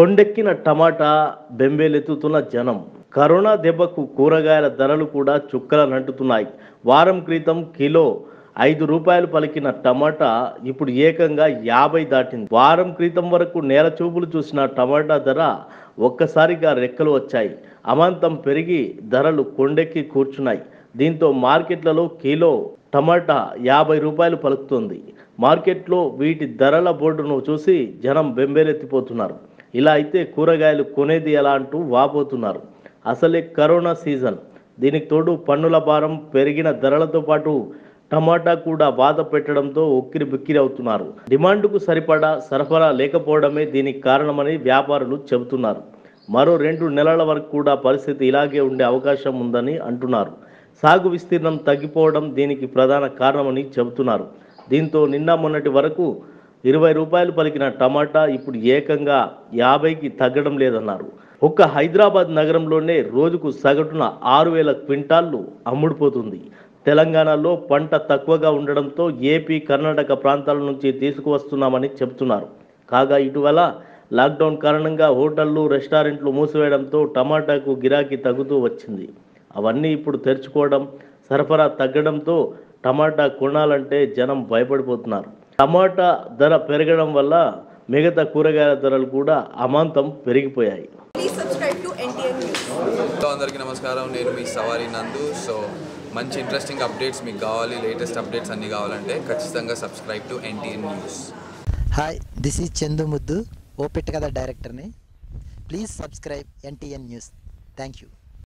కొండెక్కిన టమాటా బెంబేలెత్తుతున్న జనం. కరోనా దెబ్బకు కూరగాయల ధరలు కూడా చుక్కల నంటుతున్నాయి వారం క్రితం కిలో ఐదు రూపాయలు పలికిన టమాటా ఇప్పుడు ఏకంగా యాభై దాటింది. వారం క్రితం వరకు నేల చూపులు చూసిన టమాటా ధర ఒక్కసారిగా రెక్కలు వచ్చాయి. అమాంతం పెరిగి ధరలు కొండెక్కి కూర్చున్నాయి. దీంతో మార్కెట్లలో కిలో టమాటా యాభై రూపాయలు పలుకుతుంది. మార్కెట్లో వీటి ధరల బోర్డును చూసి జనం బెంబేలెత్తిపోతున్నారు. ఇలా అయితే కూరగాయలు కొనేది ఎలా అంటూ వాపోతున్నారు. అసలే కరోనా సీజన్. దీనికి తోడు పన్నుల భారం పెరిగిన ధరలతో పాటు టమాటా కూడా బాధ పెట్టడంతో ఉక్కిరి బిక్కిరి అవుతున్నారు. డిమాండ్కు సరిపడా సరఫరా లేకపోవడమే దీనికి కారణమని వ్యాపారులు చెబుతున్నారు. మరో రెండు నెలల వరకు కూడా పరిస్థితి ఇలాగే ఉండే అవకాశం ఉందని అంటున్నారు. సాగు విస్తీర్ణం తగ్గిపోవడం దీనికి ప్రధాన కారణమని చెబుతున్నారు. దీంతో నిన్న మొన్నటి వరకు ఇరవై రూపాయలు పలికిన టమాటా ఇప్పుడు ఏకంగా యాభైకి తగ్గడం లేదన్నారు. ఒక్క హైదరాబాద్ నగరంలోనే రోజుకు సగటున ఆరు వేల క్వింటాళ్ళు అమ్ముడుపోతుంది. తెలంగాణలో పంట తక్కువగా ఉండడంతో ఏపీ కర్ణాటక ప్రాంతాల నుంచి తీసుకువస్తున్నామని చెబుతున్నారు. కాగా ఇటీవల లాక్డౌన్ కారణంగా హోటళ్ళు రెస్టారెంట్లు మూసివేయడంతో టమాటాకు గిరాకీ తగ్గుతూ వచ్చింది. అవన్నీ ఇప్పుడు తెరుచుకోవడం సరఫరా తగ్గడంతో టమాటా కొనాలంటే జనం భయపడిపోతున్నారు. టమాటా ధర పెరగడం వల్ల మిగతా కూరగాయల ధరలు కూడా అమాంతం పెరిగిపోయాయి. అందరికీ నమస్కారం. నేను మీ సవారి నందు. సో మంచి ఇంట్రెస్టింగ్ అప్డేట్స్ మీకు కావాలి. లేటెస్ట్ అప్డేట్స్ అన్నీ కావాలంటే ఖచ్చితంగా subscribe to NTN news hi this is Chandu Muddu ఓపెట్ కథ డైరెక్టర్ని please subscribe NTN news thank you